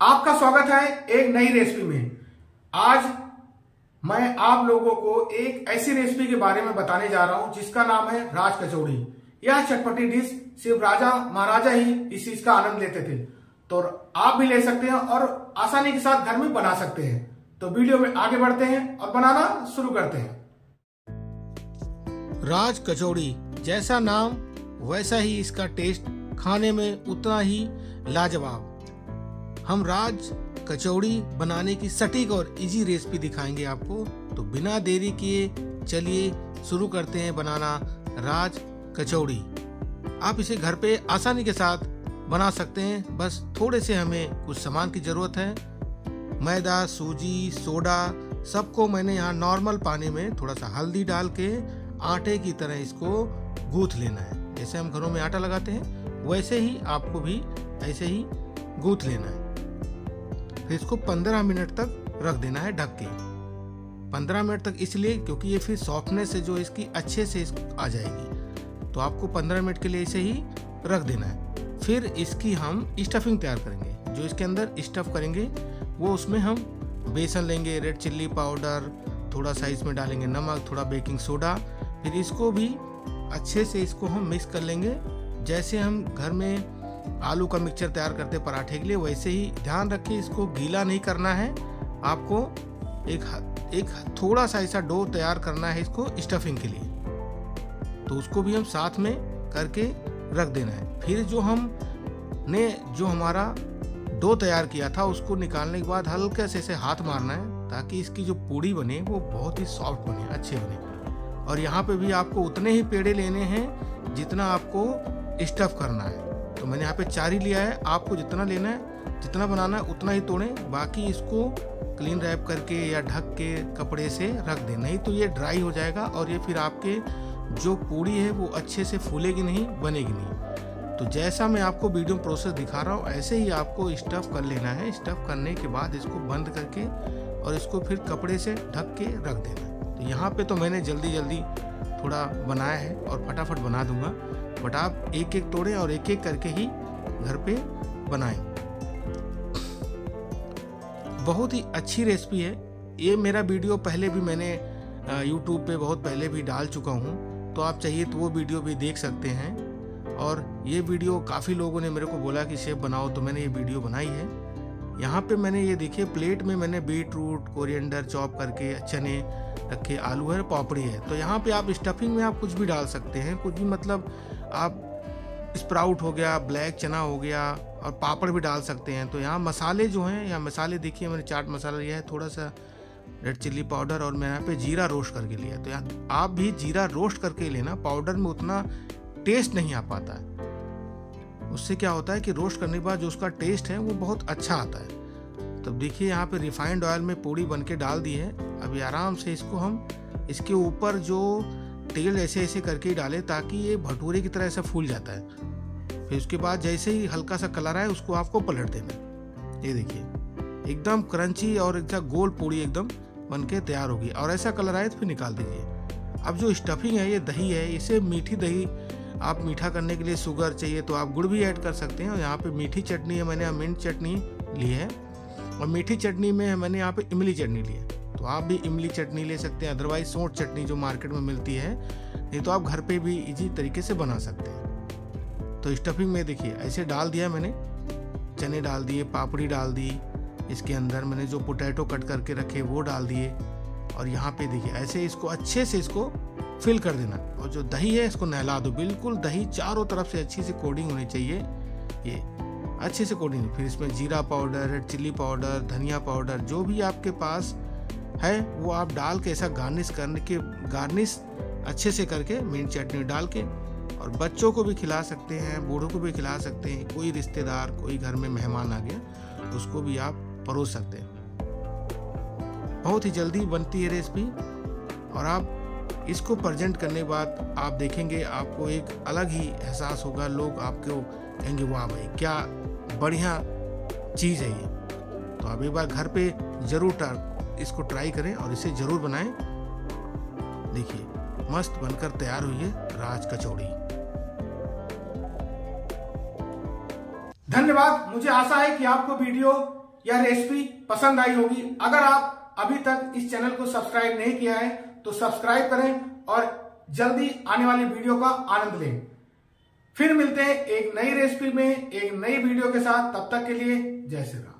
आपका स्वागत है एक नई रेसिपी में। आज मैं आप लोगों को एक ऐसी रेसिपी के बारे में बताने जा रहा हूँ, जिसका नाम है राज कचौड़ी। यह चटपटी डिश सिर्फ़ राजा महाराजा ही इस चीज़ का आनंद लेते थे। तो आप भी ले सकते हैं और आसानी के साथ घर में बना सकते हैं। तो वीडियो में आगे बढ़ते हैं और बनाना शुरू करते हैं। राज कचौड़ी जैसा नाम, वैसा ही इसका टेस्ट खाने में उतना ही लाजवाब। हम राज कचौड़ी बनाने की सटीक और इजी रेसिपी दिखाएँगे आपको। तो बिना देरी किए चलिए शुरू करते हैं बनाना राज कचौड़ी। आप इसे घर पे आसानी के साथ बना सकते हैं। बस थोड़े से हमें कुछ सामान की ज़रूरत है। मैदा, सूजी, सोडा, सबको मैंने यहाँ नॉर्मल पानी में थोड़ा सा हल्दी डाल के आटे की तरह इसको गूथ लेना है। जैसे हम घरों में आटा लगाते हैं, वैसे ही आपको भी ऐसे ही गूथ लेना है। फिर इसको 15 मिनट तक रख देना है ढक के। 15 मिनट तक इसलिए क्योंकि ये फिर सॉफ्टनेस है जो इसकी अच्छे से आ जाएगी। तो आपको 15 मिनट के लिए इसे ही रख देना है। फिर इसकी हम स्टफिंग तैयार करेंगे। जो इसके अंदर स्टफ़ करेंगे, वो उसमें हम बेसन लेंगे रेड चिल्ली पाउडर थोड़ा सा इसमें डालेंगे नमक, थोड़ा बेकिंग सोडा फिर इसको भी अच्छे से इसको हम मिक्स कर लेंगे। जैसे हम घर में आलू का मिक्सचर तैयार करते पराठे के लिए। वैसे ही ध्यान रखिए, इसको गीला नहीं करना है। आपको एक एक थोड़ा सा ऐसा डो तैयार करना है इसको स्टफिंग के लिए। तो उसको भी हम साथ में करके रख देना है। फिर जो हम ने, जो हमारा डो तैयार किया था, उसको निकालने के बाद हल्के से इसे हाथ मारना है, ताकि इसकी जो पूड़ी बने, वो बहुत ही सॉफ्ट बने, अच्छे बने। और यहाँ पे भी आपको उतने ही पेड़े लेने हैं जितना आपको स्टफ़ करना है। तो मैंने यहाँ पे चार ही लिया है। आपको जितना लेना है, जितना बनाना है, उतना ही तोड़ें। बाकी इसको क्लीन रैप करके या ढक के कपड़े से रख दें। नहीं तो ये ड्राई हो जाएगा और ये फिर आपके जो पूड़ी है, वो अच्छे से फूलेगी नहीं, बनेगी नहीं। तो जैसा मैं आपको वीडियो प्रोसेस दिखा रहा हूँ, ऐसे ही आपको स्टफ़ कर लेना है। स्टफ़ करने के बाद इसको बंद करके और इसको फिर कपड़े से ढक के रख देना। तो यहाँ पे तो मैंने जल्दी जल्दी थोड़ा बनाया है और फटाफट बना दूँगा। बट आप एक एक तोड़े और एक एक करके ही घर पे बनाएँ। बहुत ही अच्छी रेसिपी है। ये मेरा वीडियो पहले भी मैंने यूट्यूब पे बहुत पहले भी डाल चुका हूँ तो आप चाहिए तो वो वीडियो भी देख सकते हैं। और ये वीडियो काफ़ी लोगों ने मेरे को बोला कि, शेफ, बनाओ। तो मैंने ये वीडियो बनाई है। यहाँ पे मैंने ये देखिए, प्लेट में मैंने बीट रूट कोरिएंडर, चॉप करके चने रखे, आलू है, पापड़ी है। तो यहाँ पे आप स्टफिंग में आप कुछ भी डाल सकते हैं, कुछ भी मतलब आप स्प्राउट हो गया, ब्लैक चना हो गया और पापड़ भी डाल सकते हैं। तो यहाँ मसाले जो हैं, यहाँ मसाले देखिए, मैंने चाट मसाला लिया है थोड़ा सा रेड चिल्ली पाउडर और मैं यहाँ पे जीरा रोस्ट करके लिया तो यहाँ आप भी जीरा रोस्ट करके लेना, पाउडर में उतना टेस्ट नहीं आ पाता। है उससे क्या होता है कि रोस्ट करने के बाद जो उसका टेस्ट है, वो बहुत अच्छा आता है। तब देखिए यहाँ पे रिफाइंड ऑयल में पूड़ी बन के डाल दी है। अभी आराम से इसको हम, इसके ऊपर जो तेल ऐसे ऐसे करके डालें ताकि ये भटूरे की तरह ऐसा फूल जाता है। फिर उसके बाद जैसे ही हल्का सा कलर आए, उसको आपको पलट देना ये देखिए, एकदम क्रंची और एकदम गोल पूड़ी एकदम बन के तैयार होगी। और ऐसा कलर आए तो फिर निकाल दीजिए। अब जो स्टफिंग है, ये दही है, इसे मीठी दही आप मीठा करने के लिए शुगर चाहिए तो आप गुड़ भी ऐड कर सकते हैं और यहाँ पे मीठी चटनी है, मैंने यहाँ मिंट चटनी ली है। और मीठी चटनी में है मैंने यहाँ पे इमली चटनी ली है। तो आप भी इमली चटनी ले सकते हैं अदरवाइज़ सोट चटनी जो मार्केट में मिलती है नहीं तो आप घर पर भी इजी तरीके से बना सकते हैं। तो स्टफिंग में देखिए, ऐसे डाल दिया मैंने, चने डाल दिए, पापड़ी डाल दी, इसके अंदर मैंने जो पोटैटो कट करके रखे वो डाल दिए। और यहाँ पे देखिए, ऐसे इसको अच्छे से इसको फिल कर देना। और जो दही है, इसको नहला दो। बिल्कुल दही चारों तरफ़ से अच्छी से कोडिंग होनी चाहिए। ये अच्छे से कोडिंग फिर इसमें जीरा पाउडर रेड चिल्ली पाउडर धनिया पाउडर जो भी आपके पास है, वो आप डाल के ऐसा गार्निश करने के गार्निश अच्छे से करके मीट चटनी डाल के, और बच्चों को भी खिला सकते हैं, बूढ़ों को भी खिला सकते हैं, कोई रिश्तेदार, कोई घर में मेहमान आ गया, उसको भी आप परोस सकते हैं। बहुत ही जल्दी बनती है रेसिपी और आप इसको प्रेजेंट करने के बाद आप देखेंगे आपको एक अलग ही एहसास होगा, लोग आपको कहेंगे, वाह भाई, क्या बढ़िया चीज़ है ये। तो आप एक बार घर पे ज़रूर इसको ट्राई करें और इसे ज़रूर बनाएँ। देखिए, मस्त बनकर तैयार हुई है राज कचौड़ी। धन्यवाद, मुझे आशा है कि आपको वीडियो या रेसिपी पसंद आई होगी। अगर आप अभी तक इस चैनल को सब्सक्राइब नहीं किया है तो सब्सक्राइब करें और जल्दी आने वाली वीडियो का आनंद लें। फिर मिलते हैं एक नई रेसिपी में, एक नई वीडियो के साथ। तब तक के लिए जय श्री राम।